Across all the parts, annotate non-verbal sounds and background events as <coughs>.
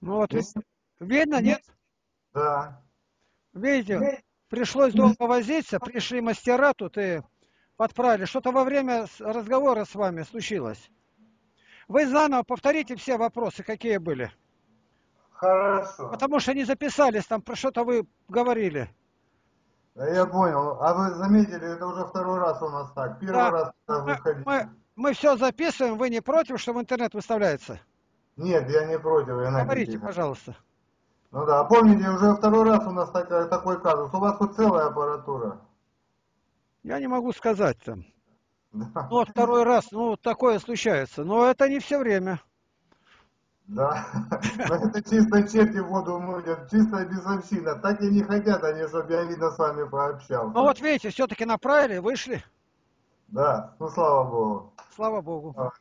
Ну вот, И- видно, нет? Да. Видите, пришлось долго возиться, пришли мастера тут и подправили. Что-то во время разговора с вами случилось. Вы заново повторите все вопросы, какие были. Хорошо. Потому что не записались, там про что-то вы говорили. Да, Я понял. А вы заметили, это уже второй раз у нас так. Первый Да. раз когда Мы, выходили. мы, мы все записываем, вы не против, что в интернет выставляется? Нет, я не против, Геннадий Говорите, пожалуйста. Ну да, помните, уже второй раз у нас такая- такой казус. У вас тут целая аппаратура. Я не могу сказать там. Да. Ну, вот второй раз, ну, такое случается. Но это не все время. Да. Это чисто черти воду мутят, чистая безобщина. Так и не хотят они, чтобы я видно с вами пообщался. Ну, вот видите, все-таки направили, вышли. Да, ну слава Богу. Слава Богу.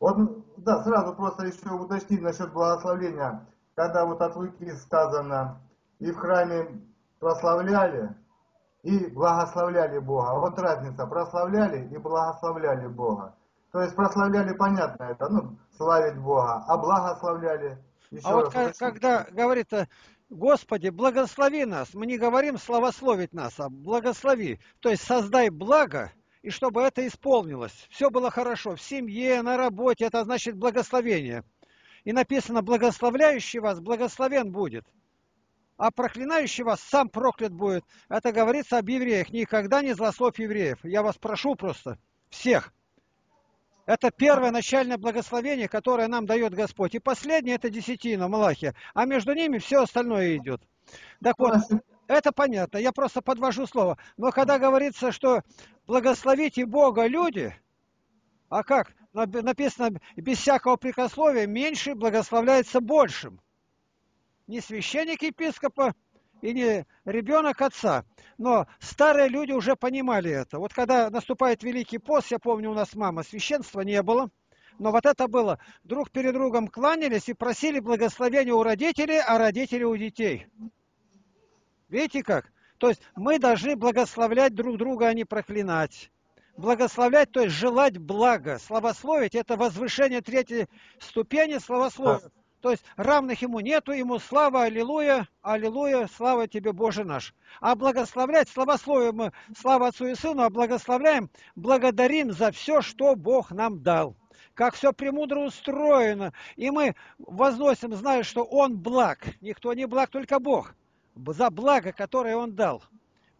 Вот, да, сразу просто еще уточнить насчет благословления. Когда вот от Луки сказано, и в храме прославляли, и благословляли Бога. Вот разница, прославляли и благословляли Бога. То есть прославляли, понятно это, ну, славить Бога, а благословляли, еще А вот раз ка- уточню. когда говорит, э, Господи, благослови нас, мы не говорим славословить нас, а благослови. То есть создай благо, и чтобы это исполнилось. Все было хорошо в семье, на работе, это значит благословение. И написано, благословляющий вас, благословен будет. А проклинающий вас сам проклят будет. Это говорится об евреях. Никогда не злословь евреев. Я вас прошу просто, всех. Это первое начальное благословение, которое нам дает Господь. И последнее это десятина, Малахия. А между ними все остальное идет. Так вот, это понятно, я просто подвожу слово. Но когда говорится, что благословите Бога люди, а как? Нап- Написано, без всякого прикословия меньше благословляется большим. Не священник епископа и не ребенок отца. Но старые люди уже понимали это. Вот когда наступает Великий пост, я помню, у нас мама, священства не было. Но вот это было. Друг перед другом кланялись и просили благословения у родителей, а родители у детей. Видите как? То есть мы должны благословлять друг друга, а не проклинать. Благословлять, то есть желать блага. Славословить – это возвышение третьей ступени славословия. То есть равных ему нету, ему слава, аллилуйя, аллилуйя, слава тебе, Боже наш. А благословлять, славословие мы, слава Отцу и Сыну, а благословляем, благодарим за все, что Бог нам дал. Как все премудро устроено. И мы возносим, зная, что Он благ. Никто не благ, только Бог. За благо, которое Он дал.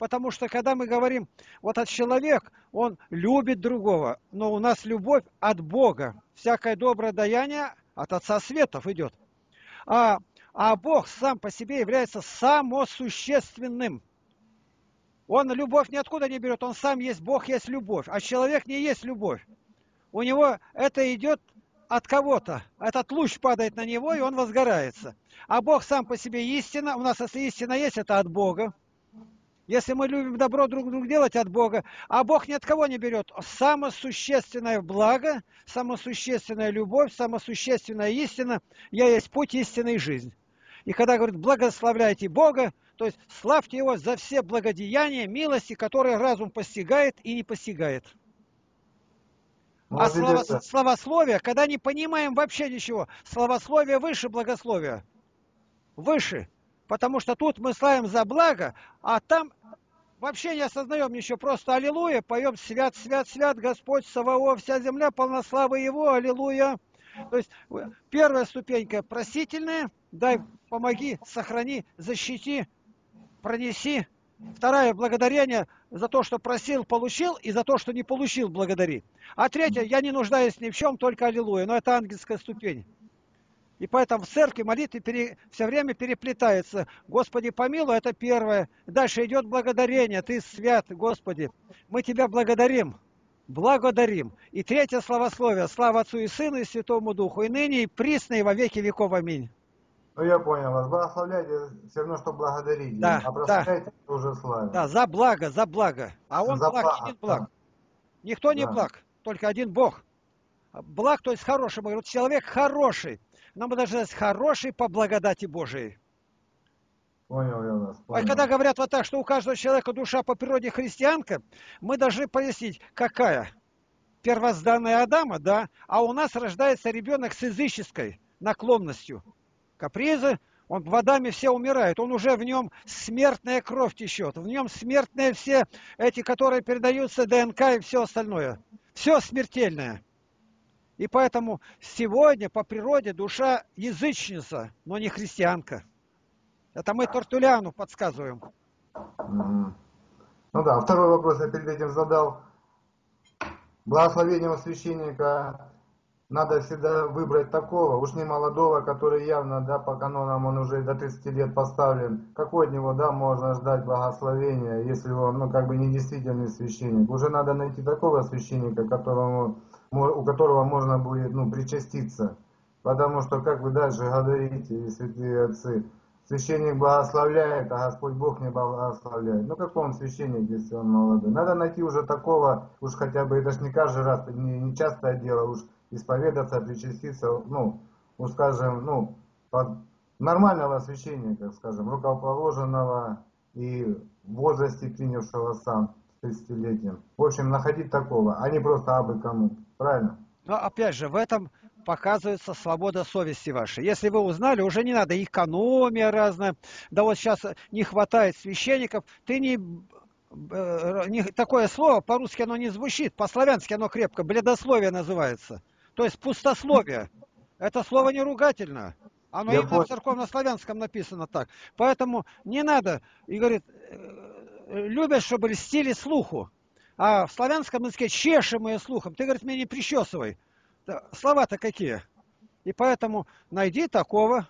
Потому что когда мы говорим, вот от человек, он любит другого, но у нас любовь от Бога. Всякое доброе даяние от Отца Светов идет. А, а Бог сам по себе является самосущественным. Он любовь ниоткуда не берет, он сам есть Бог, есть любовь. А человек не есть любовь. У него это идет от кого-то. Этот луч падает на него, и он возгорается. А Бог сам по себе истина. У нас если истина есть, это от Бога. Если мы любим добро друг другу делать от Бога, а Бог ни от кого не берет. Самосущественное благо, самосущественная любовь, самосущественная истина. Я есть путь истины и жизнь. И когда говорит, благословляйте Бога, то есть славьте Его за все благодеяния, милости, которые разум постигает и не постигает. А видите, славословие, когда не понимаем вообще ничего, славословие выше благословия. Выше. Потому что тут мы славим за благо, а там вообще не осознаем ничего. Просто аллилуйя, поем свят, свят, свят, Господь Саваоф, вся земля полна славы Его, аллилуйя. То есть первая ступенька просительная, дай, помоги, сохрани, защити, пронеси. Вторая благодарение за то, что просил, получил, и за то, что не получил, благодари. А третья, я не нуждаюсь ни в чем, только аллилуйя. Но это ангельская ступень. И поэтому в церкви молитвы пере- все время переплетаются. Господи, помилуй, это первое. Дальше идет благодарение. Ты свят, Господи. Мы Тебя благодарим. Благодарим. И третье словословие. Слава Отцу и Сыну и Святому Духу. И ныне, и присно, и во веки веков. Аминь. Ну я понял вас. Благословляйте все равно, что благодарить. Да, а прославляйте уже славить. Да, за благо, за благо. А Он За благ, благо, благ. да. Никто не Да. благ, только один Бог. Благ, то есть хороший. Мы говорим, человек хороший. Мы должны сказать, хороший по благодати Божией. Понял я вас. А Понял. когда говорят вот так, что у каждого человека душа по природе христианка, мы должны пояснить, какая. Первозданная Адама, да, а у нас рождается ребенок с языческой наклонностью. Капризы, он водами все умирают, он уже в нем смертная кровь течет, в нем смертные все эти, которые передаются ДНК и все остальное. Все смертельное. И поэтому сегодня по природе душа язычница, но не христианка. Это мы Тортуляну подсказываем. Ну да, второй вопрос я перед этим задал. Благословение у священника надо всегда выбрать такого, уж не молодого, который явно, да, по канонам он уже до 30 лет поставлен. Какой от него, да, можно ждать благословения, если он, ну, как бы не действительный священник. Уже надо найти такого священника, которому, у которого можно будет, ну, причаститься. Потому что, как вы дальше говорите, святые отцы, священник благословляет, а Господь Бог не благословляет. Ну, какой он священник, если он молодой? Надо найти уже такого, уж хотя бы, это ж не каждый раз, не, не частое дело, уж исповедаться, причаститься, ну, ну скажем, ну, под нормального священника, скажем, рукоположенного и в возрасте принявшего сам с 30-летием. В общем, находить такого, а не просто абы кому. Правильно? Но опять же, в этом показывается свобода совести вашей. Если вы узнали, уже не надо экономия разная. Да вот сейчас не хватает священников. Ты э, не такое слово, по-русски оно не звучит, по-славянски оно крепко, бледословие называется. То есть пустословие. Это слово не ругательно. Оно Я именно в церковно-славянском написано так. Поэтому не надо, и говорит, э, любят, чтобы льстили слуху. А в славянском языке чешем ее слухом. Ты, говорит, меня не причесывай. Слова-то какие. И поэтому найди такого.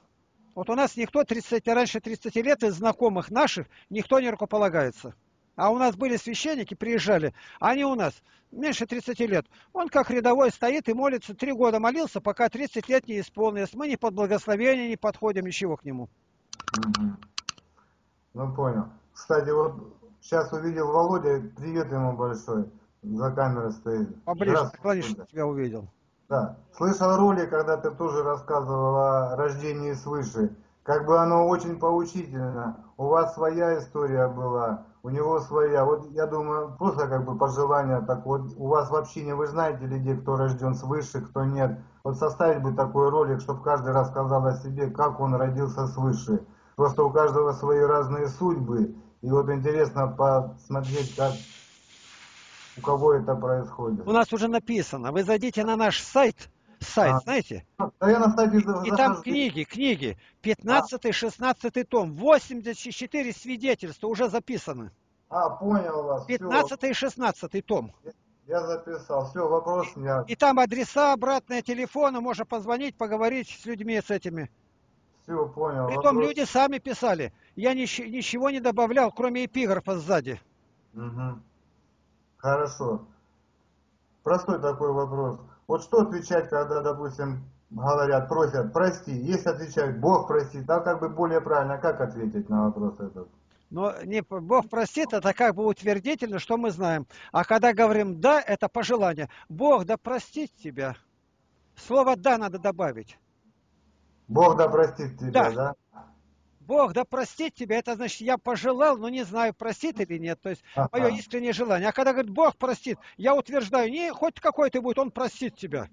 Вот у нас никто 30, раньше 30 лет из знакомых наших, никто не рукополагается. А у нас были священники, приезжали, они у нас меньше 30 лет. Он как рядовой стоит и молится, три года молился, пока 30 лет не исполнилось. Мы ни под благословение не подходим, ничего к нему. Ну, понял. Кстати, вот сейчас увидел Володя, привет ему большой, за камерой стоит. Поближе, наклонишь, тебя увидел. Да, слышал ролик, когда ты тоже рассказывал о рождении свыше. Как бы оно очень поучительно. У вас своя история была, у него своя. Вот я думаю, просто как бы пожелание, так вот, у вас вообще не вы знаете людей, кто рожден свыше, кто нет. Вот составить бы такой ролик, чтобы каждый рассказал о себе, как он родился свыше. Просто у каждого свои разные судьбы. И вот интересно посмотреть, как у кого это происходит. У нас уже написано. Вы зайдите на наш сайт, сайт, а, знаете? Да я на сайте И там книги, книги. 15-16 а. том. 84 свидетельства уже записаны. А, понял вас. 15 и 16 том. Я записал. Все, вопрос нет. И там адреса, обратные телефоны, можно позвонить, поговорить с людьми, с этими. Все, понял. Притом вопрос... люди сами писали. Я нич ничего не добавлял, кроме эпиграфа сзади. Угу. Хорошо. Простой такой вопрос. Вот что отвечать, когда, допустим, говорят, просят, прости, есть отвечать, Бог простит, а как бы более правильно, как ответить на вопрос этот? Но не Бог простит, это как бы утвердительно, что мы знаем. А когда говорим «да», это пожелание. Бог да простит тебя. Слово «да» надо добавить. Бог да простит тебя, да? да? Бог да простит тебя, это значит, я пожелал, но не знаю, простит или нет. То есть, ага. мое искреннее желание. А когда говорит, Бог простит, я утверждаю, не хоть какой ты будет, Он простит тебя.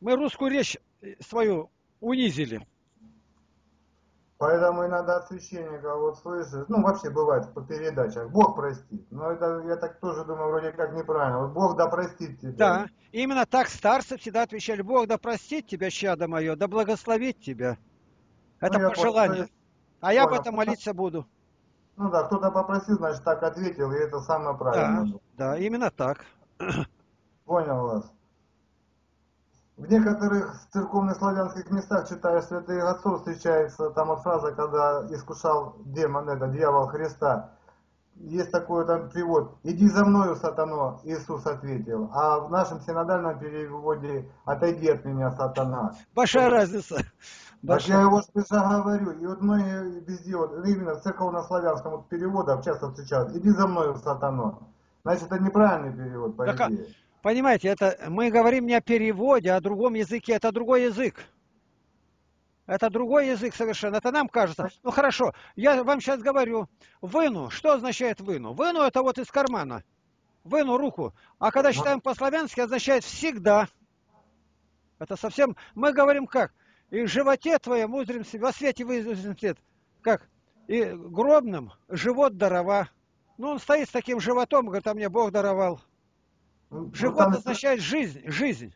Мы русскую речь свою унизили. Поэтому иногда от священника вот слышишь, ну вообще бывает по передачах, Бог простит. Но это я так тоже думаю, вроде как неправильно. Вот Бог да простит тебя. Да, именно так старцы всегда отвечали, Бог да простит тебя, чадо мое, да благословит тебя. Это ну, пожелание. А понял. я об этом молиться буду. Ну да, кто-то попросил, значит, так ответил, и это самое правильное. Да, да, именно так. <clears throat> Понял вас. В некоторых церковных славянских местах, читая святых отцов, встречается там вот фраза, когда искушал демон, это дьявол Христа. Есть такой там перевод «Иди за мною, сатано», Иисус ответил. А в нашем синодальном переводе «Отойди от меня, сатана». Большая разница. Так я его спеша говорю, и вот многие везде, вот, именно в церковно-славянском вот переводах часто встречают, иди за мной, сатано. Значит, это неправильный перевод, по так, а, идее. Понимаете, это мы говорим не о переводе, а о другом языке, это другой язык. Это другой язык совершенно, это нам кажется. Ну хорошо, я вам сейчас говорю, выну, что означает выну? Выну это вот из кармана, выну руку. А когда читаем по-славянски, означает всегда. Это совсем, мы говорим как? И в животе твоем узрим свет, во свете вызрим свет. Как? И гробным живот дарова. Ну, он стоит с таким животом, говорит, а мне Бог даровал. Ну, Живот там- означает жизнь, жизнь.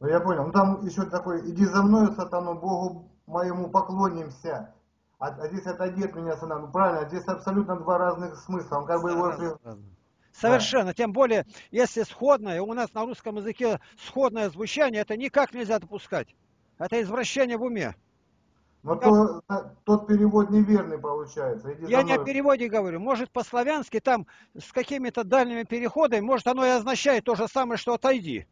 Ну, я понял. Ну, там еще такой, иди за мною, сатану, Богу моему поклонимся. А, а здесь отойди от меня, сатана. Ну, правильно, здесь абсолютно два разных смысла. Он как бы его... Разные. Совершенно. Тем более, если сходное, у нас на русском языке сходное звучание, это никак нельзя допускать. Это извращение в уме. Но то- та- тот перевод неверный получается. Иди Я не о переводе говорю. Может, по-славянски там с какими-то дальними переходами, может, оно и означает то же самое, что отойди.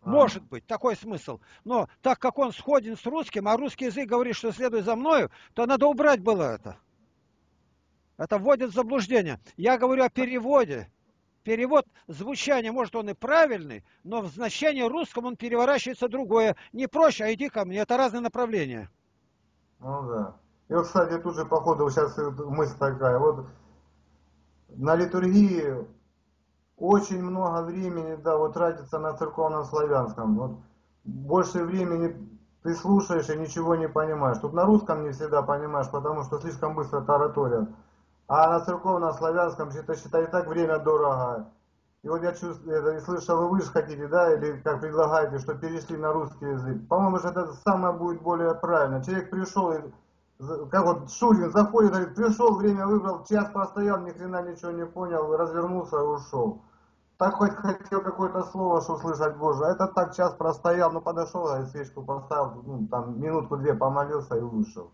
А. Может быть, такой смысл. Но так как он сходен с русским, а русский язык говорит, что следуй за мною, то надо убрать было это. Это вводит в заблуждение. Я говорю о переводе. Перевод звучания, может, он и правильный, но в значении русском он переворачивается другое. Не проще, а иди ко мне. Это разные направления. Ну да. И вот, кстати, тут же, походу, сейчас мысль такая. Вот на литургии очень много времени, да, вот тратится на церковном славянском. Вот больше времени ты слушаешь и ничего не понимаешь. Тут на русском не всегда понимаешь, потому что слишком быстро тараторят. А на церковном славянском, считай, и так время дорого. И вот я чувствую, слышал, вы же хотите, да, или как предлагаете, что перешли на русский язык. По-моему, же это самое будет более правильно. Человек пришел, и, как вот Шульгин заходит, говорит, пришел, время выбрал, час простоял, ни хрена ничего не понял, развернулся и ушел. Так хоть хотел какое-то слово, услышать Боже. А это так час простоял, ну подошел, говорит, свечку поставил, ну, там минутку-две помолился и вышел.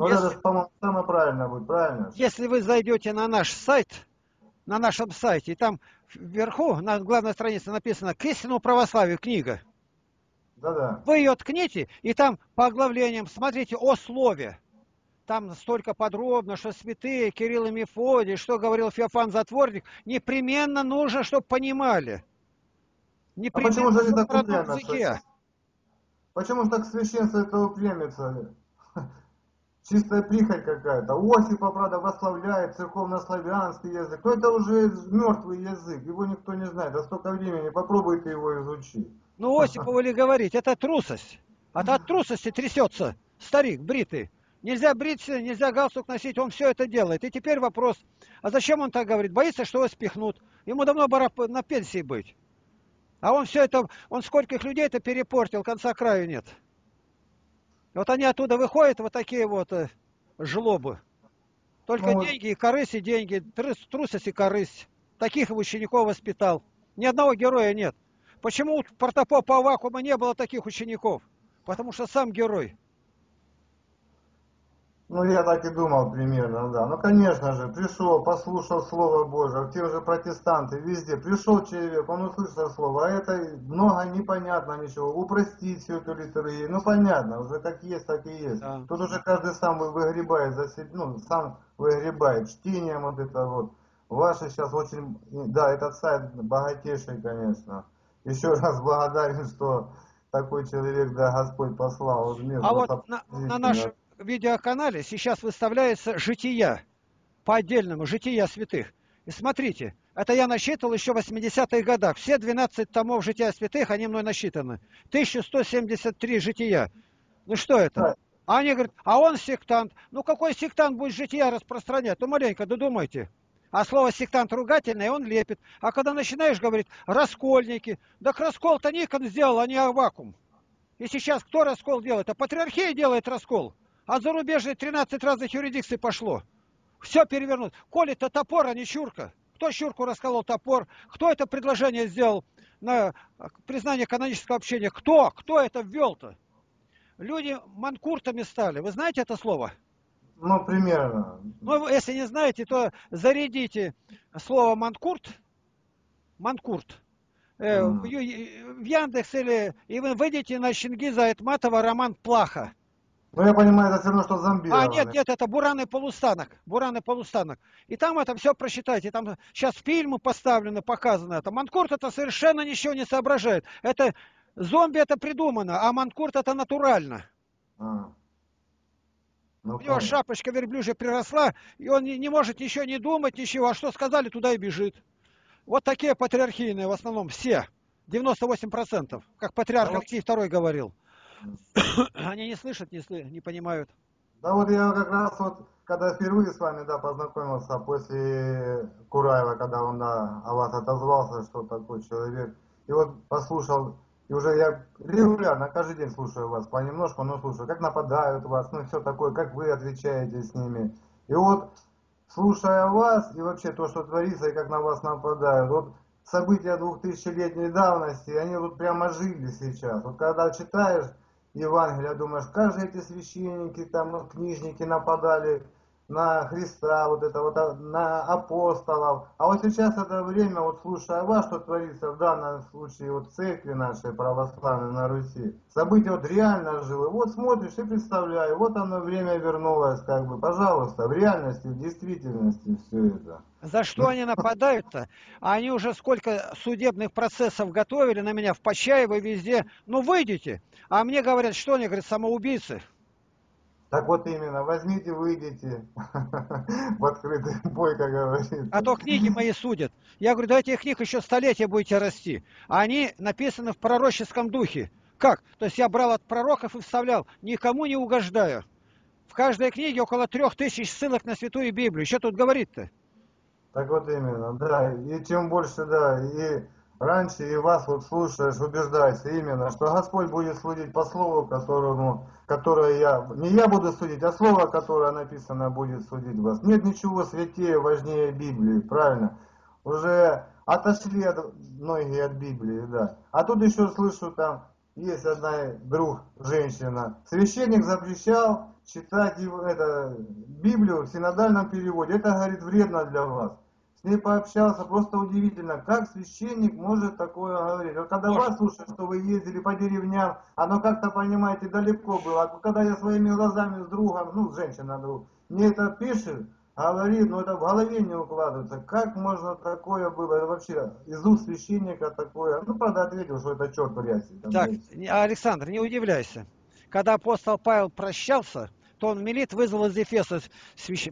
Ну вот Если- это, по-моему, самое правильное будет, правильно? Если вы зайдете на наш сайт, на нашем сайте, и там вверху, на главной странице написано «К истинному православию» книга. Да-да. Вы ее ткните, и там по оглавлениям смотрите о слове. Там столько подробно, что святые, Кирилл и Мефодий, что говорил Феофан Затворник, непременно нужно, чтобы понимали. А почему же они так упрямятся? Почему же так священство этого племется? Чистая прихоть какая-то. Осипа, правда, восславляет церковно-славянский язык. Но это уже мертвый язык, его никто не знает. А столько времени, попробуй ты его изучить. Ну, Осипову ли говорить, это трусость. Это от трусости трясется старик бритый. Нельзя бриться, нельзя галстук носить, он все это делает. И теперь вопрос, а зачем он так говорит? Боится, что его спихнут. Ему давно пора на пенсии быть. А он все это, он скольких людей это перепортил, конца краю нет. И вот они оттуда выходят, вот такие вот э, жлобы. Только Ну деньги и корысть, и деньги, трус- трусость и корысть. Таких учеников воспитал. Ни одного героя нет. Почему у протопопа Авакума не было таких учеников? Потому что сам герой. Ну, я так и думал примерно, да. Ну, конечно же, пришел, послушал Слово Божие, те же протестанты, везде. Пришел человек, он услышал Слово, а это много непонятно ничего. Упростить всю эту литургию, ну, понятно, уже как есть, так и есть. Да. Тут уже каждый сам вы- выгребает за себя, ну, сам выгребает чтением вот это вот. Ваши сейчас очень, да, этот сайт богатейший, конечно. Еще раз благодарен, что такой человек, да, Господь послал мир. А вот Просто на, на нашем видеоканале сейчас выставляется жития, по отдельному, жития святых. И смотрите, это я насчитал еще в 80-х годах. Все 12 томов жития святых, они мной насчитаны. 1173 жития. Ну что это? А они говорят, а он сектант. Ну какой сектант будет жития распространять? Ну маленько додумайте. А слово сектант ругательное, он лепит. А когда начинаешь говорить, раскольники, так раскол-то Никон сделал, а не Авакум. И сейчас кто раскол делает? А патриархия делает раскол. А зарубежные 13 разных юрисдикций пошло. Все перевернут. Коли это топор, а не Чурка. Кто Чурку расколол топор? Кто это предложение сделал на признание канонического общения? Кто? Кто это ввел-то? Люди манкуртами стали. Вы знаете это слово? Ну, примерно. Ну, если не знаете, то зарядите слово манкурт. Манкурт. Ю- в Яндекс или и вы выйдете на Чингиза Айтматова роман Плаха. Ну, я понимаю, это все равно, что зомбировано. А, нет, нет, это Буран и полустанок. Буран и полустанок. И там это все прочитайте. Там сейчас фильмы поставлены, показано это. Манкурт это совершенно ничего не соображает. Это зомби это придумано, а манкурт это натурально. А. Ну, У него понятно. шапочка верблюжья приросла, и он не, не может ничего не думать, ничего. А что сказали, туда и бежит. Вот такие патриархийные в основном все. 98%, как патриарх Ну, Алексей II говорил. <coughs> Они не слышат, не, сл... не понимают. Да вот я как раз вот, когда впервые с вами, да, познакомился после Кураева, когда он да, о вас отозвался, что такой человек, и вот послушал, и уже я регулярно, каждый день слушаю вас, понемножку, но слушаю, как нападают вас, ну все такое, как вы отвечаете с ними. И вот, слушая вас, и вообще то, что творится, и как на вас нападают, вот события 2000-летней давности, они вот прямо жили сейчас. Вот когда читаешь Евангелие, думаешь, как же эти священники, там, ну, книжники нападали на Христа, вот это вот а, на апостолов. А вот сейчас это время, вот слушая вас, что творится в данном случае вот в церкви нашей православной на Руси. События вот реально живы. Вот смотришь и представляю, вот оно время вернулось, как бы, пожалуйста, в реальности, в действительности все это. За что они нападают-то? Они уже сколько судебных процессов готовили на меня в Почаево везде. Ну выйдите. А мне говорят, что они говорят, самоубийцы. Так вот именно, возьмите, выйдите <laughs> в открытый бой, как говорится. А то книги мои судят. Я говорю, да этих книг еще столетия будете расти. А они написаны в пророческом духе. Как? То есть я брал от пророков и вставлял, никому не угождаю. В каждой книге около трех тысяч ссылок на Святую Библию. Что тут говорит-то? Так вот именно, да. И чем больше, да, и раньше и вас вот слушаешь, убеждайся именно, что Господь будет судить по слову, которому, которое я, не я буду судить, а слово, которое написано, будет судить вас. Нет ничего святее, важнее Библии, правильно? Уже отошли от, многие от Библии, да. А тут еще слышу там, есть одна друг, женщина, священник запрещал читать это, Библию в синодальном переводе. Это, говорит, вредно для вас с ней пообщался, просто удивительно, как священник может такое говорить. Вот когда может. вас слушают, что вы ездили по деревням, оно как-то, понимаете, далеко было. А когда я своими глазами с другом, ну, женщина друг, мне это пишет, говорит, но это в голове не укладывается. Как можно такое было? Это вообще из уст священника такое. Ну, правда, ответил, что это черт в рясе. Так, есть. Александр, не удивляйся. Когда апостол Павел прощался, то он Мелит вызвал из Ефеса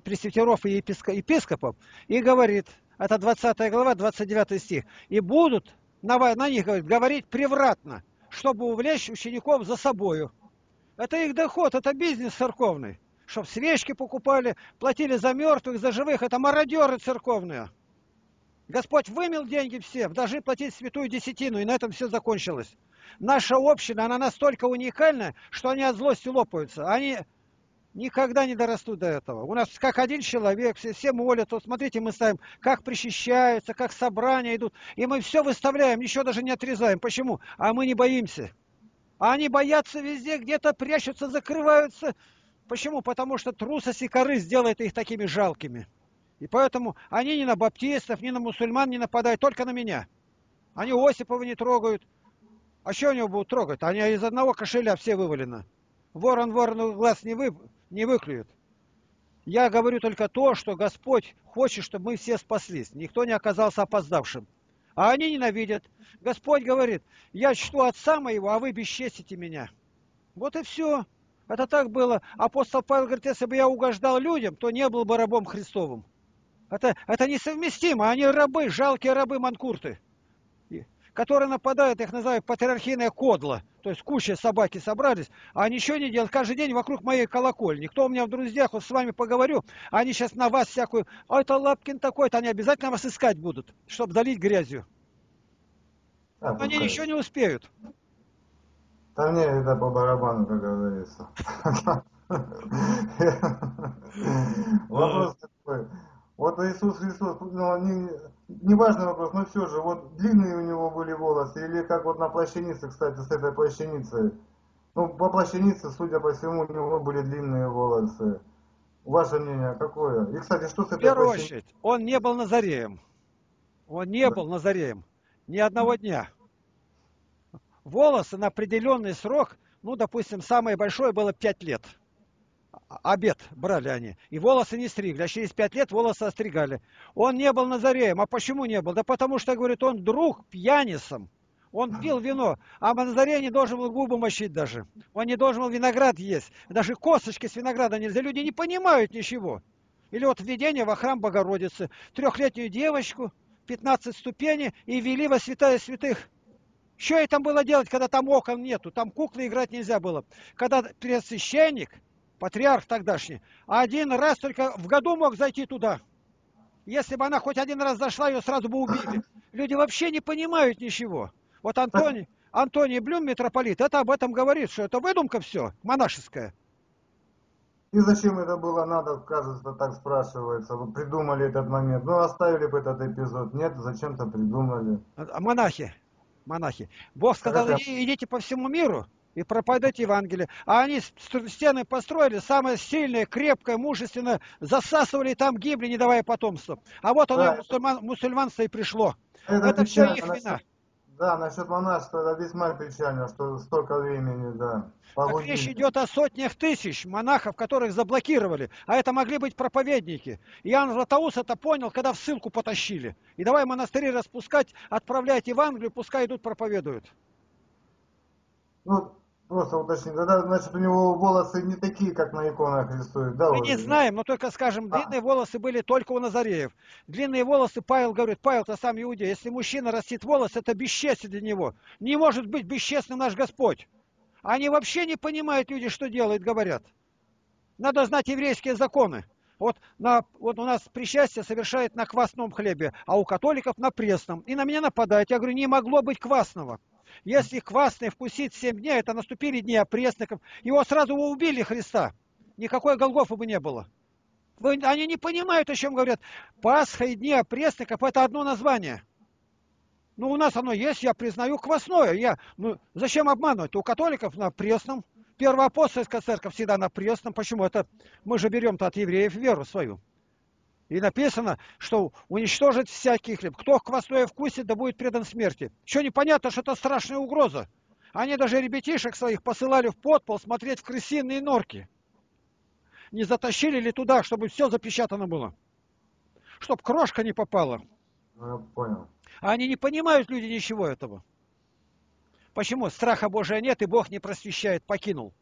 пресвитеров и епископов и говорит, это 20 глава, 29 стих, и будут на, на них говорит, говорить превратно, чтобы увлечь учеников за собою. Это их доход, это бизнес церковный. Чтоб свечки покупали, платили за мертвых, за живых. Это мародеры церковные. Господь вымел деньги все, должны платить святую десятину, и на этом все закончилось. Наша община, она настолько уникальна, что они от злости лопаются. Они никогда не дорастут до этого. У нас как один человек, все, все молят, вот смотрите, мы ставим, как причащаются, как собрания идут, и мы все выставляем, ничего даже не отрезаем. Почему? А мы не боимся. А они боятся везде, где-то прячутся, закрываются. Почему? Потому что трусость и корысть делает их такими жалкими. И поэтому они ни на баптистов, ни на мусульман не нападают, только на меня. Они Осипова не трогают. А что они будут трогать? Они из одного кошеля все вывалено. Ворон ворону глаз не, вы, не выклюют. Я говорю только то, что Господь хочет, чтобы мы все спаслись. Никто не оказался опоздавшим. А они ненавидят. Господь говорит, я чту отца моего, а вы бесчестите меня. Вот и все. Это так было. Апостол Павел говорит, если бы я угождал людям, то не был бы рабом Христовым. Это, это несовместимо. Они рабы, жалкие рабы манкурты которые нападают, их называют патриархийная кодла. То есть куча собаки собрались, а ничего не делают. Каждый день вокруг моей колокольни. Кто у меня в друзьях, вот с вами поговорю, они сейчас на вас всякую, а это Лапкин такой-то, они обязательно вас искать будут, чтобы залить грязью. А, они ну, ничего не успеют. Да мне это по барабану, как говорится. <laughs> Вопрос такой. Вот Иисус Христос, ну, не, не важный вопрос, но все же, вот длинные у него были волосы, или как вот на плащанице, кстати, с этой плащаницей. Ну, по плащанице, судя по всему, у него были длинные волосы. Ваше мнение какое? И, кстати, что с этой В первую плащаницей? очередь, он не был Назареем. Он не был Назареем. Ни одного дня. Волосы на определенный срок, ну, допустим, самое большое было 5 лет обед брали они. И волосы не стригли. А через пять лет волосы остригали. Он не был Назареем. А почему не был? Да потому что, говорит, он друг пьянисом. Он пил вино, а Назарей не должен был губы мочить даже. Он не должен был виноград есть. Даже косточки с винограда нельзя. Люди не понимают ничего. Или вот введение во храм Богородицы. Трехлетнюю девочку, 15 ступеней, и вели во святая святых. Что ей там было делать, когда там окон нету? Там куклы играть нельзя было. Когда священник, патриарх тогдашний, один раз только в году мог зайти туда. Если бы она хоть один раз зашла, ее сразу бы убили. Люди вообще не понимают ничего. Вот Антоний, Антоний Блюм, митрополит, это об этом говорит, что это выдумка все, монашеская. И зачем это было надо, кажется, так спрашивается. Вы придумали этот момент. Ну, оставили бы этот эпизод. Нет, зачем-то придумали. А монахи, монахи. Бог сказал, идите по всему миру и проповедуйте Евангелие. А они стены построили, самое сильное, крепкое, мужественное, засасывали, там гибли, не давая потомства. А вот оно, да. мусульман, мусульманство и пришло. Это, это все их вина. Да, насчет монашества это весьма печально, что столько времени, да. Так речь идет о сотнях тысяч монахов, которых заблокировали. А это могли быть проповедники. Иоанн Златоуст это понял, когда в ссылку потащили. И давай монастыри распускать, отправлять Евангелие, пускай идут проповедуют. Ну, Просто уточнить. Тогда, значит, у него волосы не такие, как на иконах рисуют, да? Мы не знаем, но только скажем, а. длинные волосы были только у Назареев. Длинные волосы, Павел говорит, Павел-то сам иудей, если мужчина растит волосы, это бесчестие для него. Не может быть бесчестным наш Господь. Они вообще не понимают люди, что делают, говорят. Надо знать еврейские законы. Вот, на, вот у нас причастие совершает на квасном хлебе, а у католиков на пресном. И на меня нападают. Я говорю, не могло быть квасного. Если квасный вкусить семь дней, это наступили дни опресноков. Его сразу убили Христа. Никакой Голгофа бы не было. Вы, они не понимают, о чем говорят. Пасха и дни опресноков – это одно название. Ну, у нас оно есть, я признаю квасное. Я, ну, зачем обманывать? У католиков на пресном. Первоапостольская церковь всегда на пресном. Почему? Это мы же берем-то от евреев веру свою. И написано, что уничтожит всякий хлеб. Кто квасное вкусит, да будет предан смерти. Еще непонятно, что это страшная угроза. Они даже ребятишек своих посылали в подпол смотреть в крысиные норки. Не затащили ли туда, чтобы все запечатано было? Чтоб крошка не попала. Ну, я понял. А они не понимают люди ничего этого. Почему? Страха Божия нет, и Бог не просвещает, покинул.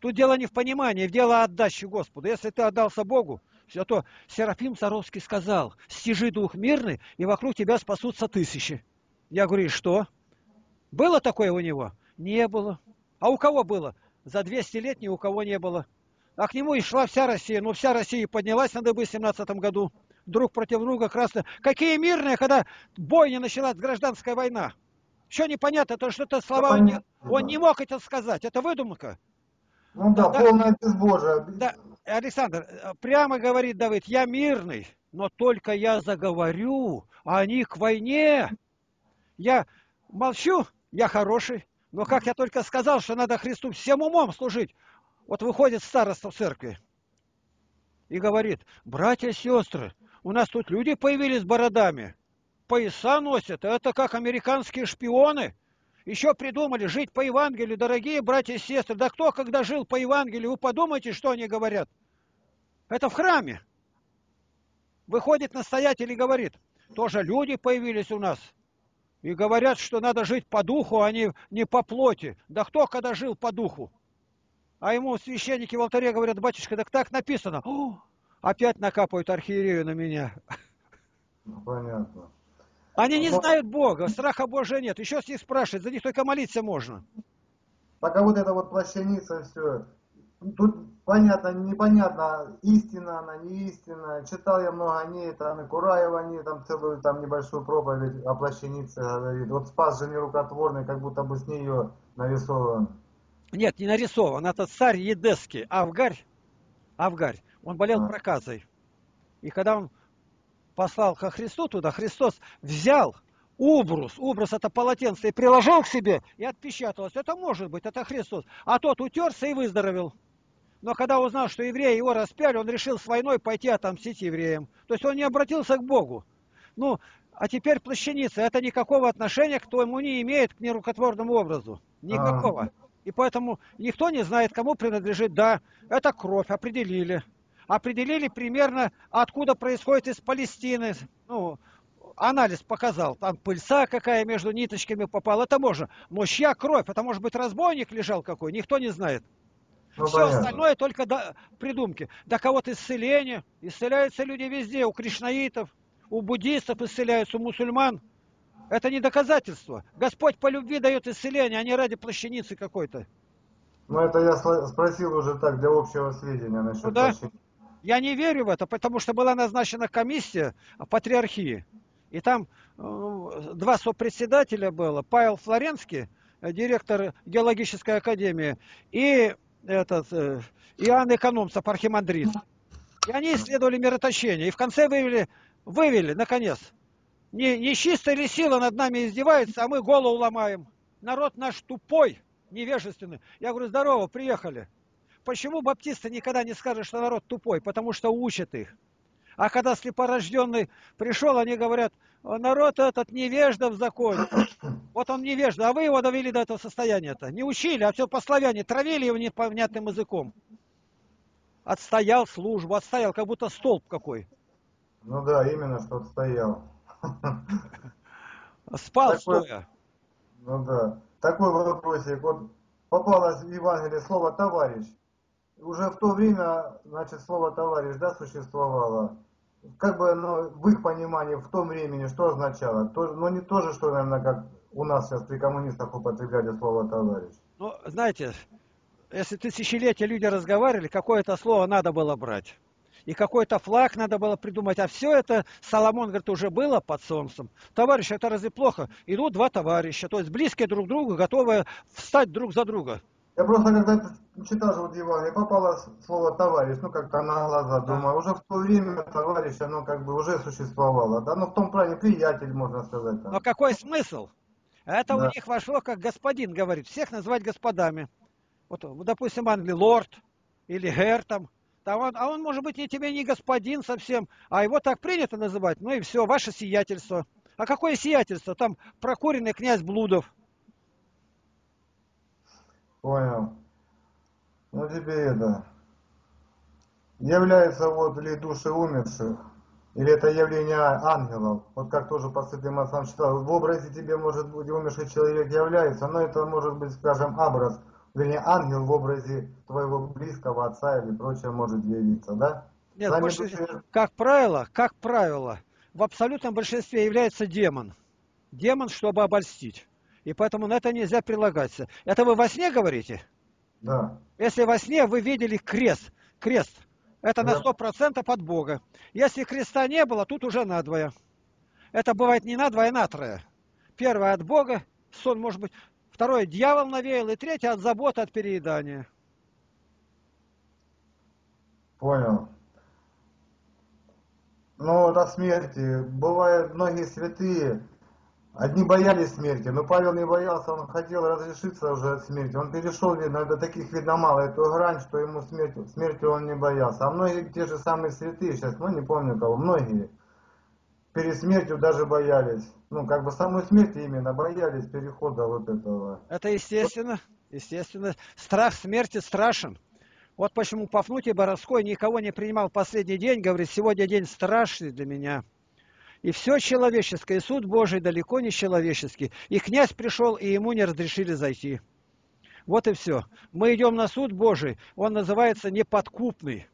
Тут дело не в понимании, в дело отдачи Господу. Если ты отдался Богу, все то Серафим Саровский сказал, стяжи дух мирный, и вокруг тебя спасутся тысячи. Я говорю, и что? Было такое у него? Не было. А у кого было? За 200 лет ни у кого не было. А к нему и шла вся Россия. Ну, вся Россия поднялась на дыбы в 17 году. Друг против друга красные. Какие мирные, когда бойня началась, гражданская война. Что непонятно, то что это слова он не, он не мог это сказать. Это выдумка. Ну да, да полное безбожие. Да, Александр, э, прямо говорит Давид, я мирный, но только я заговорю, а они к войне. Я молчу, я хороший, но как я только сказал, что надо Христу всем умом служить, вот выходит староста в церкви и говорит, братья и сестры, у нас тут люди появились с бородами, пояса носят, это как американские шпионы. Еще придумали жить по Евангелию, дорогие братья и сестры. Да кто, когда жил по Евангелию, вы подумайте, что они говорят. Это в храме. Выходит настоятель и говорит, тоже люди появились у нас. И говорят, что надо жить по духу, а не, не по плоти. Да кто когда жил по духу? А ему священники в алтаре говорят, батюшка, так так написано. О, опять накапают архиерею на меня. Ну, понятно. Они не знают Бога, страха Божия нет. Еще с них спрашивают, за них только молиться можно. Пока вот это вот плащаница, все. Тут понятно, непонятно, истина она, не истина. Читал я много о ней, там и Кураева они там целую там небольшую проповедь о плащанице говорит. Вот спас же нерукотворный, как будто бы с нее нарисован. Нет, не нарисован. Это царь Едесский, Авгарь. Авгарь. Он болел а. проказой. И когда он послал ко Христу туда, Христос взял убрус, убрус это полотенце, и приложил к себе, и отпечаталось. Это может быть, это Христос. А тот утерся и выздоровел. Но когда узнал, что евреи его распяли, он решил с войной пойти отомстить евреям. То есть он не обратился к Богу. Ну, а теперь плащаница, это никакого отношения к твоему не имеет, к нерукотворному образу. Никакого. А. И поэтому никто не знает, кому принадлежит. Да, это кровь, определили определили примерно, откуда происходит из Палестины. Ну, анализ показал, там пыльца какая между ниточками попала, это можно. Но чья кровь? Это может быть разбойник лежал какой, никто не знает. Ну, Все понятно. остальное только до, придумки. До кого-то исцеление. Исцеляются люди везде, у кришнаитов, у буддистов исцеляются, у мусульман. Это не доказательство. Господь по любви дает исцеление, а не ради плащаницы какой-то. Ну, это я спросил уже так, для общего сведения насчет ну, да? Я не верю в это, потому что была назначена комиссия патриархии. И там э, два сопредседателя было. Павел Флоренский, э, директор геологической академии, и этот, э, Иоанн Экономцев, архимандрит. И они исследовали мироточение. И в конце вывели, вывели, наконец, не, не чистая ли сила над нами издевается, а мы голову ломаем. Народ наш тупой, невежественный. Я говорю, здорово, приехали. Почему баптисты никогда не скажут, что народ тупой? Потому что учат их. А когда слепорожденный пришел, они говорят, народ этот невежда в законе. <coughs> Вот он невежда, а вы его довели до этого состояния-то. Не учили, а все по славяне травили его непонятным языком. Отстоял службу, отстоял, как будто столб какой. Ну да, именно, что отстоял. <laughs> Спал Такой, стоя. Ну да. Такой вопросик. Вот попалось в Евангелие слово «товарищ». Уже в то время, значит, слово «товарищ», да, существовало. Как бы, ну, в их понимании, в том времени, что означало? То, ну, не то же, что, наверное, как у нас сейчас при коммунистах употребляли слово «товарищ». Ну, знаете, если тысячелетия люди разговаривали, какое-то слово надо было брать и какой-то флаг надо было придумать. А все это, Соломон говорит, уже было под солнцем. Товарищи, это разве плохо? Идут два товарища, то есть близкие друг к другу, готовые встать друг за друга. Я просто когда читал же вот Евангелие, попало слово товарищ, ну как-то на глаза, да. думаю, уже в то время товарищ, оно как бы уже существовало, да, ну в том плане приятель, можно сказать. Там. Но какой смысл? Это да. у них вошло, как господин говорит, всех называть господами. Вот, допустим, Англии лорд или гэр там, а он, а он, может быть, не тебе не господин совсем, а его так принято называть. Ну и все, ваше сиятельство. А какое сиятельство? Там прокуренный князь Блудов. Понял. Ну теперь это... Являются вот ли души умерших, или это явление ангелов? Вот как тоже по святым отцам читал. В образе тебе, может быть, умерший человек является, но это может быть, скажем, образ вернее, ангел в образе твоего близкого отца или прочее может явиться, да? Нет, больше, души... как правило, как правило, в абсолютном большинстве является демон. Демон, чтобы обольстить. И поэтому на это нельзя прилагаться. Это вы во сне говорите? Да. Если во сне вы видели крест, крест, это да. на сто процентов от Бога. Если креста не было, тут уже надвое. Это бывает не надвое, а на трое. Первое от Бога, сон может быть Второе, дьявол навеял. И третье, от заботы, от переедания. Понял. Ну, вот о смерти. Бывают многие святые, одни боялись смерти, но Павел не боялся, он хотел разрешиться уже от смерти. Он перешел, видно, до таких, видно, эту грань, что ему смерти, смерти он не боялся. А многие те же самые святые сейчас, ну, не помню кого, многие, перед смертью даже боялись ну, как бы самой смерти именно боялись перехода вот этого. Это естественно, естественно. Страх смерти страшен. Вот почему Пафнутий Боровской никого не принимал последний день, говорит, сегодня день страшный для меня. И все человеческое, и суд Божий далеко не человеческий. И князь пришел, и ему не разрешили зайти. Вот и все. Мы идем на суд Божий, он называется неподкупный.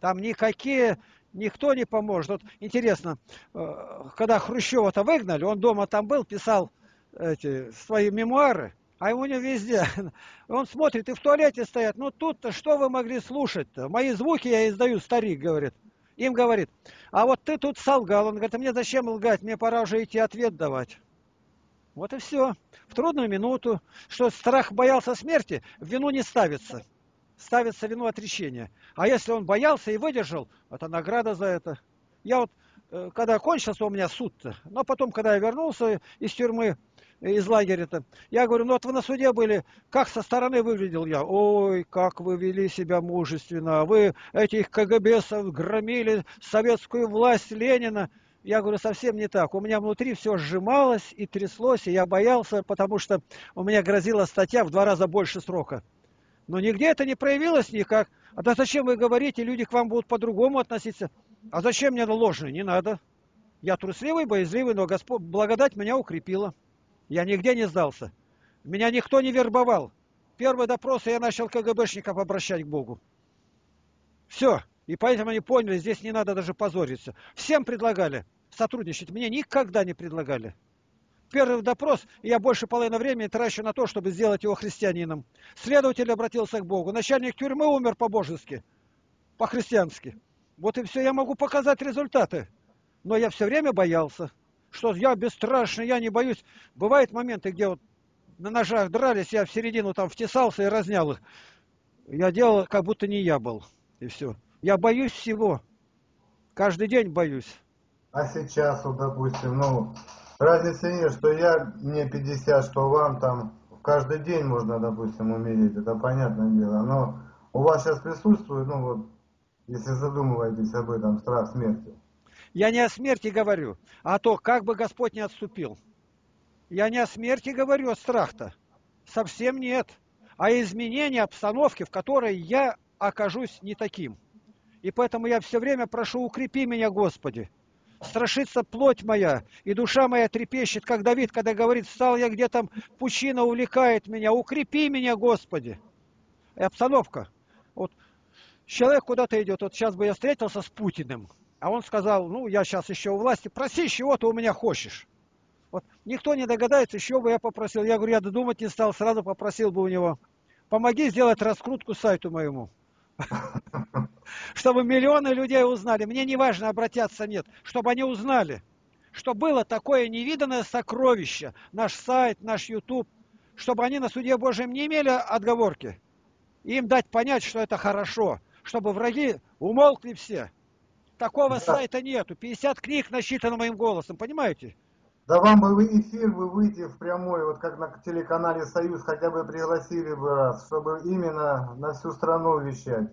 Там никакие никто не поможет. Вот интересно, э, когда Хрущева-то выгнали, он дома там был, писал эти свои мемуары, а ему не везде. <laughs> Он смотрит, и в туалете стоят. Ну тут-то что вы могли слушать-то? Мои звуки я издаю, старик говорит. Им говорит, а вот ты тут солгал. Он говорит, а мне зачем лгать? Мне пора уже идти ответ давать. Вот и все. В трудную минуту, что страх боялся смерти, в вину не ставится ставится вину отречения. А если он боялся и выдержал, это награда за это. Я вот, э, когда кончился у меня суд-то, но потом, когда я вернулся из тюрьмы, из лагеря-то, я говорю, ну вот вы на суде были, как со стороны выглядел я? Ой, как вы вели себя мужественно, вы этих КГБсов громили, советскую власть Ленина. Я говорю, совсем не так. У меня внутри все сжималось и тряслось, и я боялся, потому что у меня грозила статья в два раза больше срока. Но нигде это не проявилось никак. А да зачем вы говорите, люди к вам будут по-другому относиться? А зачем мне ложный? Не надо. Я трусливый, боязливый, но Господь, благодать меня укрепила. Я нигде не сдался. Меня никто не вербовал. Первый допрос я начал КГБшников обращать к Богу. Все. И поэтому они поняли, здесь не надо даже позориться. Всем предлагали сотрудничать. Мне никогда не предлагали. первый допрос, и я больше половины времени трачу на то, чтобы сделать его христианином. Следователь обратился к Богу. Начальник тюрьмы умер по-божески, по-христиански. Вот и все, я могу показать результаты. Но я все время боялся, что я бесстрашный, я не боюсь. Бывают моменты, где вот на ножах дрались, я в середину там втесался и разнял их. Я делал, как будто не я был. И все. Я боюсь всего. Каждый день боюсь. А сейчас, вот, допустим, ну, разницы нет, что я, мне 50, что вам там, каждый день можно, допустим, умереть, это понятное дело. Но у вас сейчас присутствует, ну вот, если задумываетесь об этом, страх смерти. Я не о смерти говорю, а о том, как бы Господь не отступил. Я не о смерти говорю, а страх-то. Совсем нет. А изменение обстановки, в которой я окажусь не таким. И поэтому я все время прошу, укрепи меня, Господи. Страшится плоть моя, и душа моя трепещет, как Давид, когда говорит, стал я где-то, пучина увлекает меня, укрепи меня, Господи. И обстановка. Вот человек куда-то идет, вот сейчас бы я встретился с Путиным, а он сказал, ну, я сейчас еще у власти, проси, чего ты у меня хочешь. Вот никто не догадается, еще бы я попросил. Я говорю, я додумать не стал, сразу попросил бы у него. Помоги сделать раскрутку сайту моему. <laughs> Чтобы миллионы людей узнали. Мне не важно, обратятся, нет. Чтобы они узнали, что было такое невиданное сокровище. Наш сайт, наш YouTube. Чтобы они на суде Божьем не имели отговорки. Им дать понять, что это хорошо. Чтобы враги умолкли все. Такого да. сайта нету. 50 книг насчитано моим голосом. Понимаете? Да вам бы в эфир вы выйти в прямой, вот как на телеканале «Союз», хотя бы пригласили бы раз, чтобы именно на всю страну вещать.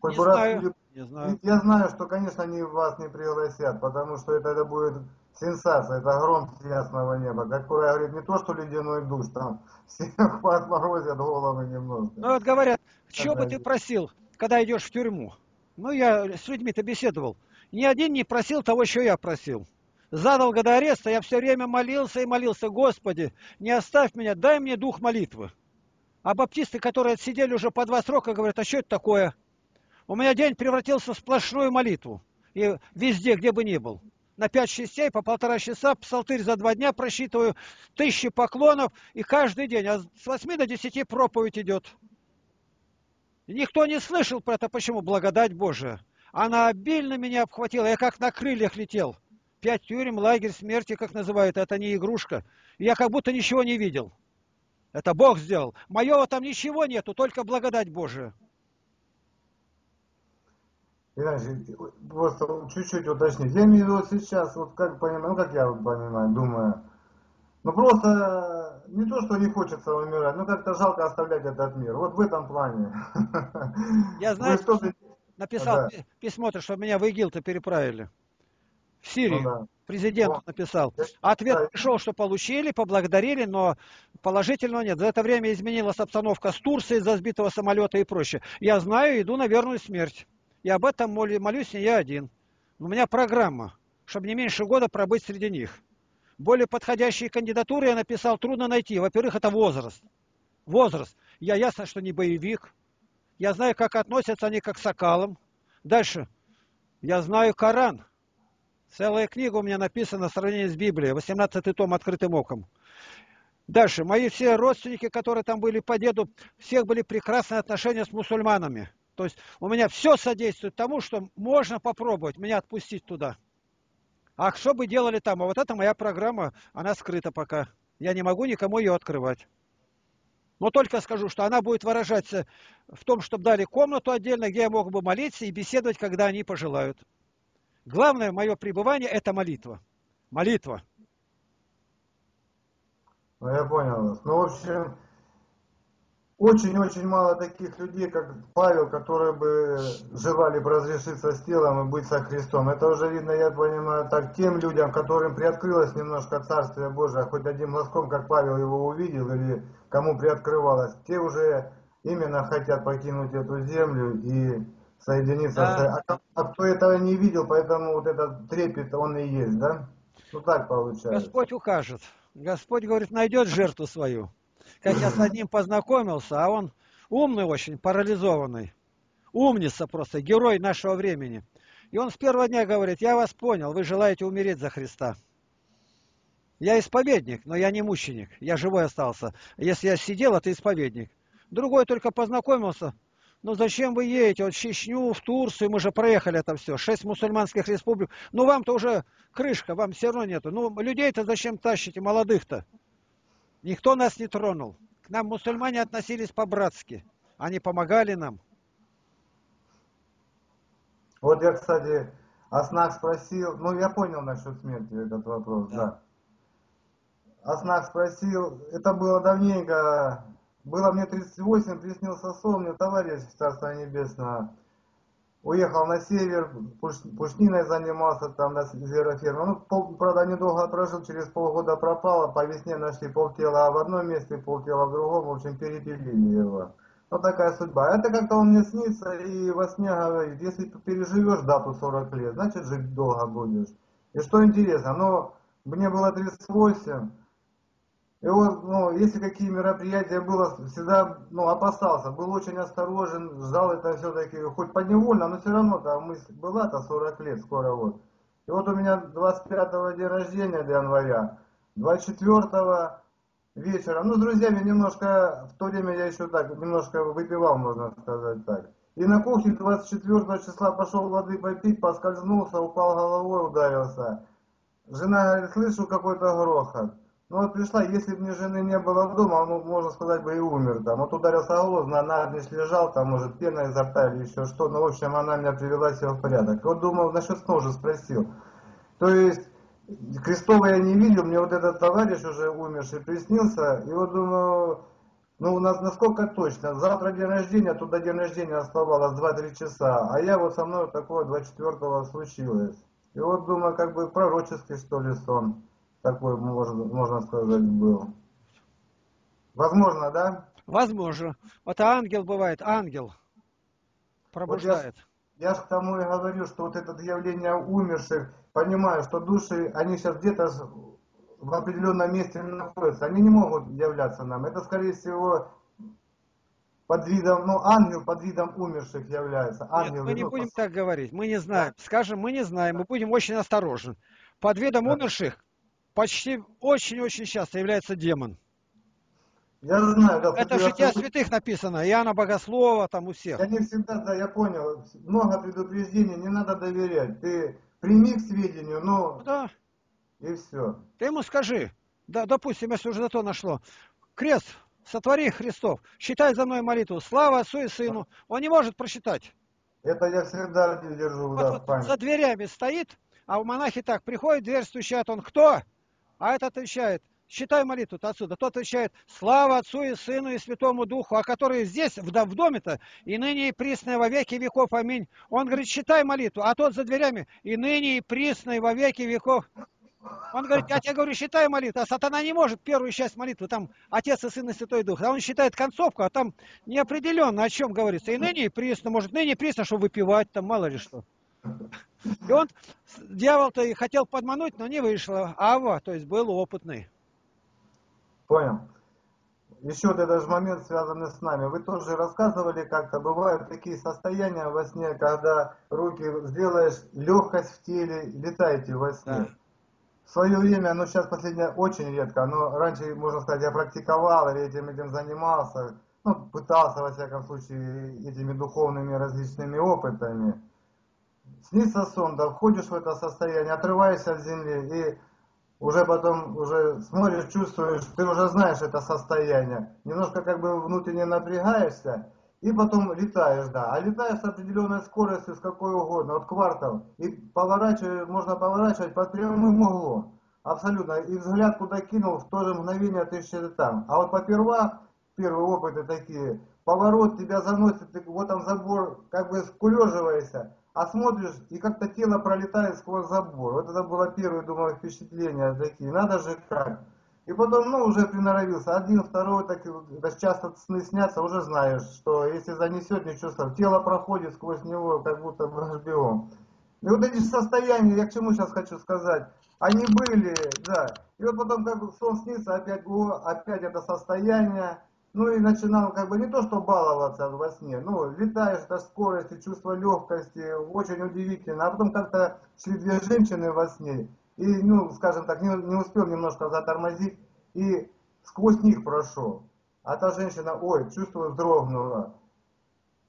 Хоть не бы знаю, раз... не знаю. Я знаю, что, конечно, они вас не пригласят, потому что это, это будет сенсация, это гром с ясного неба. Как Кура говорит, не то, что ледяной душ, там всех <laughs> подморозят головы немножко. Ну вот говорят, что бы ты просил, когда идешь в тюрьму? Ну я с людьми-то беседовал. Ни один не просил того, что я просил задолго до ареста я все время молился и молился, Господи, не оставь меня, дай мне дух молитвы. А баптисты, которые отсидели уже по два срока, говорят, а что это такое? У меня день превратился в сплошную молитву. И везде, где бы ни был. На пять частей, по полтора часа, псалтырь за два дня просчитываю, тысячи поклонов, и каждый день, а с восьми до десяти проповедь идет. И никто не слышал про это, почему? Благодать Божия. Она обильно меня обхватила, я как на крыльях летел. Пять тюрем, лагерь смерти, как называют, это не игрушка. я как будто ничего не видел. Это Бог сделал. Моего там ничего нету, только благодать Божия. Просто чуть-чуть уточнить. Я имею в виду сейчас, вот как понимаю, ну как я вот понимаю, думаю, ну просто не то, что не хочется умирать, но как-то жалко оставлять этот мир. Вот в этом плане. Я знаю, что написал да. письмо-то, что меня в ИГИЛ-то переправили. В Сирию. Ну, да. Президент ну, написал. Ответ да. пришел, что получили, поблагодарили, но положительного нет. За это время изменилась обстановка с Турцией из-за сбитого самолета и прочее. Я знаю, иду на верную смерть. И об этом молюсь не я один. У меня программа, чтобы не меньше года пробыть среди них. Более подходящие кандидатуры я написал, трудно найти. Во-первых, это возраст. Возраст. Я ясно, что не боевик. Я знаю, как относятся они как к сокалам. Дальше. Я знаю Коран. Целая книга у меня написана в сравнении с Библией, 18 том открытым оком. Дальше. Мои все родственники, которые там были по деду, всех были прекрасные отношения с мусульманами. То есть у меня все содействует тому, что можно попробовать меня отпустить туда. А что бы делали там? А вот это моя программа, она скрыта пока. Я не могу никому ее открывать. Но только скажу, что она будет выражаться в том, чтобы дали комнату отдельно, где я мог бы молиться и беседовать, когда они пожелают. Главное мое пребывание – это молитва. Молитва. Ну, я понял. Ну, в общем, очень-очень мало таких людей, как Павел, которые бы желали бы разрешиться с телом и быть со Христом. Это уже видно, я понимаю, так, тем людям, которым приоткрылось немножко Царствие Божие, хоть одним глазком, как Павел его увидел, или кому приоткрывалось, те уже именно хотят покинуть эту землю и соединиться. Да. А, а кто этого не видел, поэтому вот этот трепет, он и есть, да? Ну так получается. Господь укажет. Господь говорит, найдет жертву свою. Как я с одним познакомился, а он умный очень, парализованный. Умница просто, герой нашего времени. И он с первого дня говорит, я вас понял, вы желаете умереть за Христа. Я исповедник, но я не мученик. Я живой остался. Если я сидел, это исповедник. Другой только познакомился. Ну зачем вы едете? Вот в Чечню, в Турцию, мы же проехали это все. Шесть мусульманских республик. Ну вам-то уже крышка, вам все равно нету. Ну людей-то зачем тащите, молодых-то? Никто нас не тронул. К нам мусульмане относились по-братски. Они помогали нам. Вот я, кстати, Аснах спросил, ну я понял насчет смерти этот вопрос, да. да. Аснах спросил, это было давненько, было мне 38, приснился сон, мне товарищ Царства Небесного уехал на север, пуш, пушниной занимался там на звероферме. Ну, пол, правда, недолго прожил, через полгода пропало, по весне нашли полтела в одном месте, полтела в другом, в общем, перепилили его. Вот такая судьба. Это как-то он мне снится и во сне говорит, если ты переживешь дату 40 лет, значит жить долго будешь. И что интересно, ну, мне было 38, и вот, ну, если какие мероприятия было, всегда, ну, опасался, был очень осторожен, ждал это все-таки, хоть подневольно, но все равно там мысль была-то 40 лет скоро вот. И вот у меня 25-го день рождения до января, 24-го вечера, ну, с друзьями немножко, в то время я еще так, немножко выпивал, можно сказать так. И на кухне 24 числа пошел воды попить, поскользнулся, упал головой, ударился. Жена говорит, слышу какой-то грохот. Ну вот пришла, если бы мне жены не было дома, ну, можно сказать бы и умер там. Вот ударился на навзничь лежал, там, может, пена изо рта или еще что. Ну, в общем, она меня привела себя в порядок. Вот думал, насчет сна уже спросил. То есть, Крестова я не видел, мне вот этот товарищ уже умерший приснился, и вот думаю, ну, у нас насколько точно, завтра день рождения, туда день рождения оставалось 2-3 часа, а я вот со мной такое 24-го случилось. И вот думаю, как бы пророческий, что ли, сон такой, можно, можно сказать, был. Возможно, да? Возможно. Вот ангел бывает, ангел пробуждает. Вот я, я же к тому и говорю, что вот это явление умерших, понимаю, что души, они сейчас где-то в определенном месте находятся, они не могут являться нам. Это, скорее всего, под видом, ну, ангел под видом умерших является. Ангел, Нет, мы не ну, будем по... так говорить, мы не знаем. Скажем, мы не знаем, мы будем очень осторожны. Под видом да. умерших почти очень-очень часто является демон. Я знаю, да. Это в жития святых написано, Иоанна Богослова, там у всех. Я не всегда, да, я понял. Много предупреждений, не надо доверять. Ты прими к сведению, но... Да. И все. Ты ему скажи, да, допустим, если уже на то нашло, крест, сотвори Христов, считай за мной молитву, слава Отцу и Сыну. Он не может прочитать. Это я всегда держу, вот, да, вот, За дверями стоит, а у монахи так, приходит, дверь стучат, он кто? А этот отвечает, считай молитву отсюда. Тот отвечает, слава Отцу и Сыну и Святому Духу, а который здесь, в, доме-то, и ныне и присное во веки веков, аминь. Он говорит, считай молитву, а тот за дверями, и ныне и присное во веки веков. Он говорит, я тебе говорю, считай молитву, а сатана не может первую часть молитвы, там Отец и Сын и Святой Дух. А он считает концовку, а там неопределенно о чем говорится. И ныне и присно, может, ныне и присно, чтобы выпивать, там мало ли что. И он, дьявол-то и хотел подмануть, но не вышло. Ава, то есть был опытный. Понял. Еще вот этот же момент, связанный с нами. Вы тоже рассказывали как-то, бывают такие состояния во сне, когда руки сделаешь, легкость в теле, летаете во сне. Да. В свое время, ну сейчас последнее очень редко, но раньше, можно сказать, я практиковал или этим, этим занимался, ну, пытался, во всяком случае, этими духовными различными опытами снится сон, да, входишь в это состояние, отрываешься от земли и уже потом уже смотришь, чувствуешь, ты уже знаешь это состояние. Немножко как бы внутренне напрягаешься и потом летаешь, да. А летаешь с определенной скоростью, с какой угодно, от квартал. И поворачивать, можно поворачивать под прямым углом. Абсолютно. И взгляд куда кинул, в то же мгновение ты еще там. А вот поперва, первые опыты такие, поворот тебя заносит, ты вот там забор, как бы скулеживаешься, а смотришь, и как-то тело пролетает сквозь забор. Вот это было первое, думаю, впечатление такие. Надо же как. И потом, ну, уже приноровился. Один, второй, так, часто сны снятся, уже знаешь, что если занесет, ничего страшного. Тело проходит сквозь него, как будто бьем. И вот эти состояния, я к чему сейчас хочу сказать, они были, да. И вот потом, как сон снится, опять, опять это состояние, ну и начинал как бы не то что баловаться во сне, ну летаешь до скорости, чувство легкости, очень удивительно. А потом как-то шли две женщины во сне, и, ну, скажем так, не, не успел немножко затормозить, и сквозь них прошел. А та женщина, ой, чувствую, вздрогнула.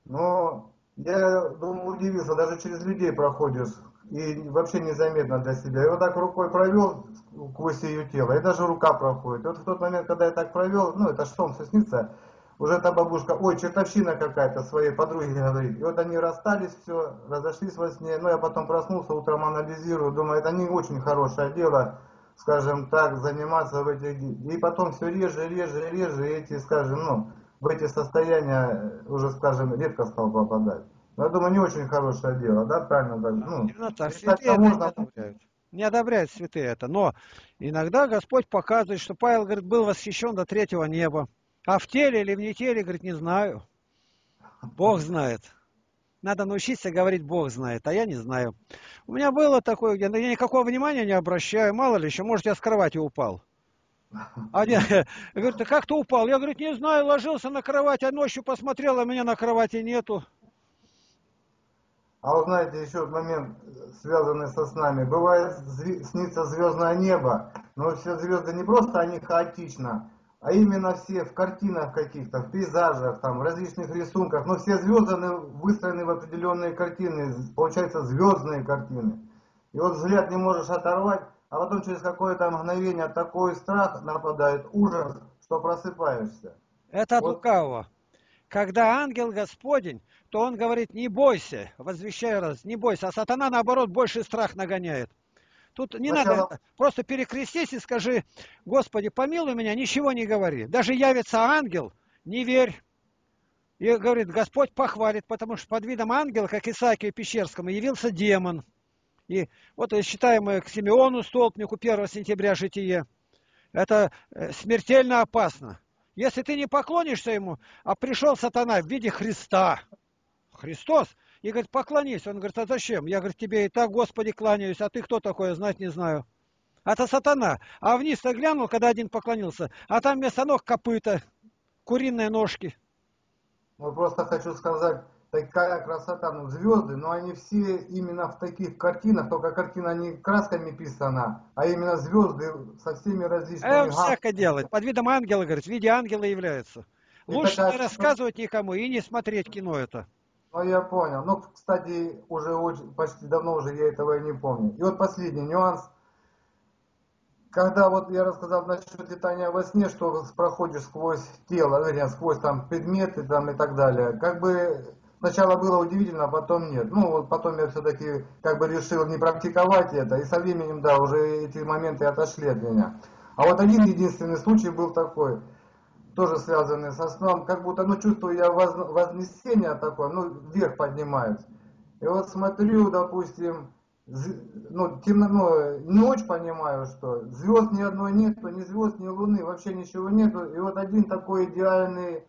Но я думаю, удивился, даже через людей проходишь, и вообще незаметно для себя. И вот так рукой провел сквозь ее тело, и даже рука проходит. И вот в тот момент, когда я так провел, ну это все снится, уже эта бабушка, ой, чертовщина какая-то своей подруге говорит. И вот они расстались, все, разошлись во сне. Но я потом проснулся, утром анализирую, думаю, это не очень хорошее дело, скажем так, заниматься в этих... И потом все реже, реже, реже, эти, скажем, ну, в эти состояния уже, скажем, редко стал попадать. Но я думаю, не очень хорошее дело, да, правильно? Так, ну, Именно так, святые это можно... не одобряют. Не одобряют святые это, но иногда Господь показывает, что Павел, говорит, был восхищен до третьего неба. А в теле или в не теле, говорит, не знаю. Бог знает. Надо научиться говорить, Бог знает, а я не знаю. У меня было такое, я никакого внимания не обращаю, мало ли еще, может, я с кровати упал. А я, <laughs> говорит, ты как ты упал? Я, говорит, не знаю, ложился на кровать, а ночью посмотрел, а меня на кровати нету. А вы знаете, еще момент, связанный со снами. Бывает, снится звездное небо, но все звезды не просто, они хаотично, а именно все в картинах каких-то, в пейзажах, там, в различных рисунках, но все звезды выстроены в определенные картины, получается звездные картины. И вот взгляд не можешь оторвать, а потом через какое-то мгновение такой страх нападает, ужас, что просыпаешься. Это от вот. лукавого. Когда ангел Господень, то он говорит, не бойся, возвещаю раз, не бойся, а сатана наоборот больше страх нагоняет. Тут не Сначала... надо, просто перекрестись и скажи, Господи, помилуй меня, ничего не говори. Даже явится ангел, не верь. И говорит, Господь похвалит, потому что под видом ангела, как Исаакию Пещерскому, явился демон. И вот считаем мы к Симеону Столпнику 1 сентября житие. Это э, смертельно опасно. Если ты не поклонишься ему, а пришел сатана в виде Христа, Христос, и говорит, поклонись. Он говорит, а зачем? Я, говорю, тебе и так, Господи, кланяюсь, а ты кто такой, знать не знаю. Это сатана. А вниз-то глянул, когда один поклонился, а там вместо ног копыта, куриные ножки. Ну, просто хочу сказать, такая красота, ну, звезды, но они все именно в таких картинах, только картина не красками писана, а именно звезды со всеми различными... А всякое делать. Под видом ангела, говорит, в виде ангела является. Лучше такая... не рассказывать никому и не смотреть кино это. Ну, я понял. Ну, кстати, уже очень, почти давно уже я этого и не помню. И вот последний нюанс. Когда вот я рассказал насчет летания во сне, что проходишь сквозь тело, вернее, сквозь там предметы там и так далее, как бы сначала было удивительно, а потом нет. Ну, вот потом я все-таки как бы решил не практиковать это, и со временем, да, уже эти моменты отошли от меня. А вот один единственный случай был такой – тоже связанные со сном, как будто, ну, чувствую я воз, вознесение такое, ну, вверх поднимаюсь. И вот смотрю, допустим, ну, темно, ну, не очень понимаю, что звезд ни одной нету, ни звезд, ни луны, вообще ничего нету. И вот один такой идеальный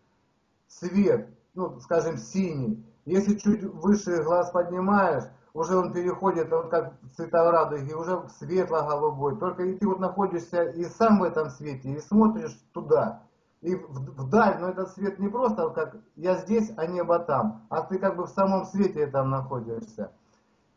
свет, ну, скажем, синий. Если чуть выше глаз поднимаешь, уже он переходит, вот как цвета радуги, уже светло-голубой. Только и ты вот находишься и сам в этом свете, и смотришь туда и вдаль, но этот свет не просто как я здесь, а небо там, а ты как бы в самом свете там находишься.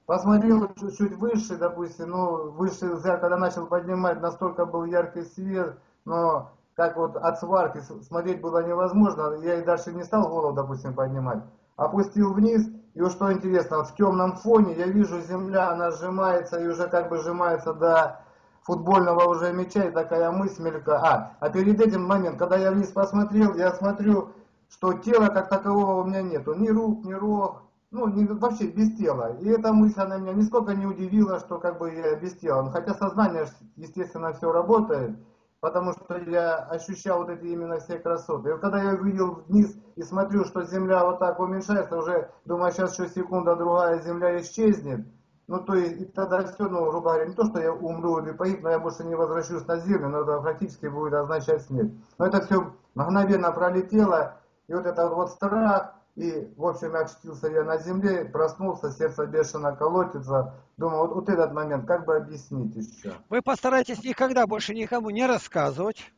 Посмотрел чуть-чуть выше, допустим, ну, выше когда начал поднимать, настолько был яркий свет, но как вот от сварки смотреть было невозможно, я и дальше не стал голову, допустим, поднимать. Опустил вниз, и вот что интересно, вот в темном фоне я вижу земля, она сжимается, и уже как бы сжимается до футбольного уже мяча, и такая мысль мелька. А, а перед этим момент, когда я вниз посмотрел, я смотрю, что тела как такового у меня нету. Ни рук, ни рог, ну, не, вообще без тела. И эта мысль, она меня нисколько не удивила, что как бы я без тела. Хотя сознание, естественно, все работает, потому что я ощущал вот эти именно все красоты. И вот когда я увидел вниз и смотрю, что земля вот так уменьшается, уже думаю, сейчас еще секунда, другая земля исчезнет, ну, то есть, тогда все, ну, грубо говоря, не то, что я умру или погиб, но я больше не возвращусь на землю, но это практически будет означать смерть. Но это все мгновенно пролетело, и вот этот вот страх, и, в общем, очутился я на земле, проснулся, сердце бешено колотится. Думаю, вот, вот этот момент, как бы объяснить еще? Вы постарайтесь никогда больше никому не рассказывать.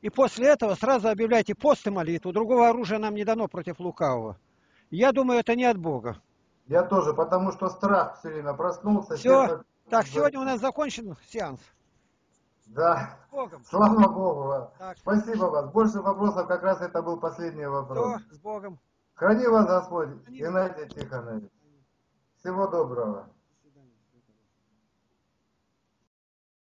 И после этого сразу объявляйте пост и молитву. Другого оружия нам не дано против лукавого. Я думаю, это не от Бога. Я тоже, потому что страх все время проснулся. Все, Так, сегодня у нас закончен сеанс. Да. С Богом. Слава Богу. Так. Спасибо вас. Больше вопросов, как раз это был последний вопрос. Все, с Богом. Храни вас Господь, Храни. Геннадий Тихонович. Всего доброго.